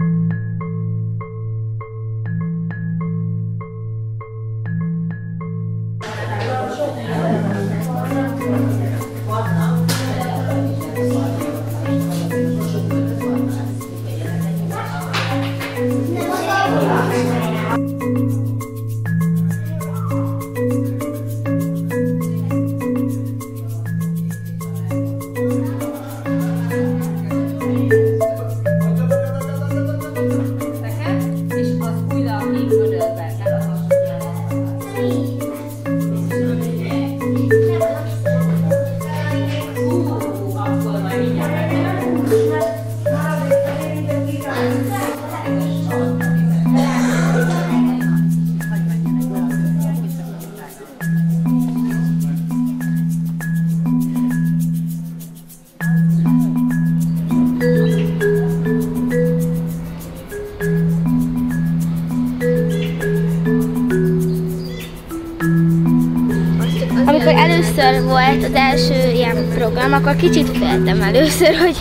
és Amikor először volt az első ilyen program, akkor kicsit féltem először, hogy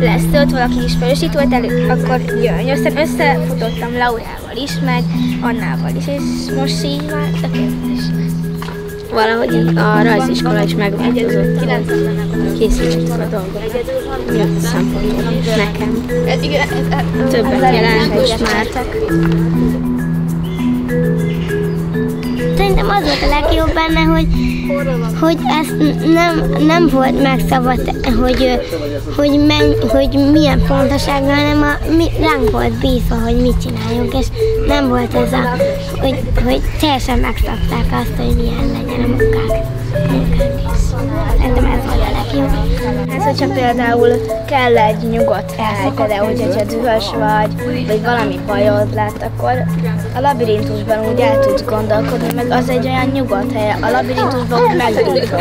lesz ott valaki ismerős. Itt volt elő, akkor jön. Aztán összefutottam Laurával is, meg Annával is, és most így már tökéletes. Valahogy a rajziskola is megváltozott. Készítettük a dolgokat. Mi a szempontból nekem. Többet jelent most már. Az volt a legjobb benne, hogy, hogy ezt nem, nem volt megszabad, hogy, hogy, menj, hogy milyen fontossággal, hanem a, mi, ránk volt bízva, hogy mit csináljunk, és nem volt ez a, hogy, hogy teljesen megszabták azt, hogy milyen legyen a munkák. Szerintem ez volt a legjobb. Ez, hogyha például kell egy nyugodt hely, például, hogyha dühös vagy, vagy valami bajod lett, akkor a labirintusban úgy el tudsz gondolkodni, meg az egy olyan nyugodt hely, a labirintusban megbízol.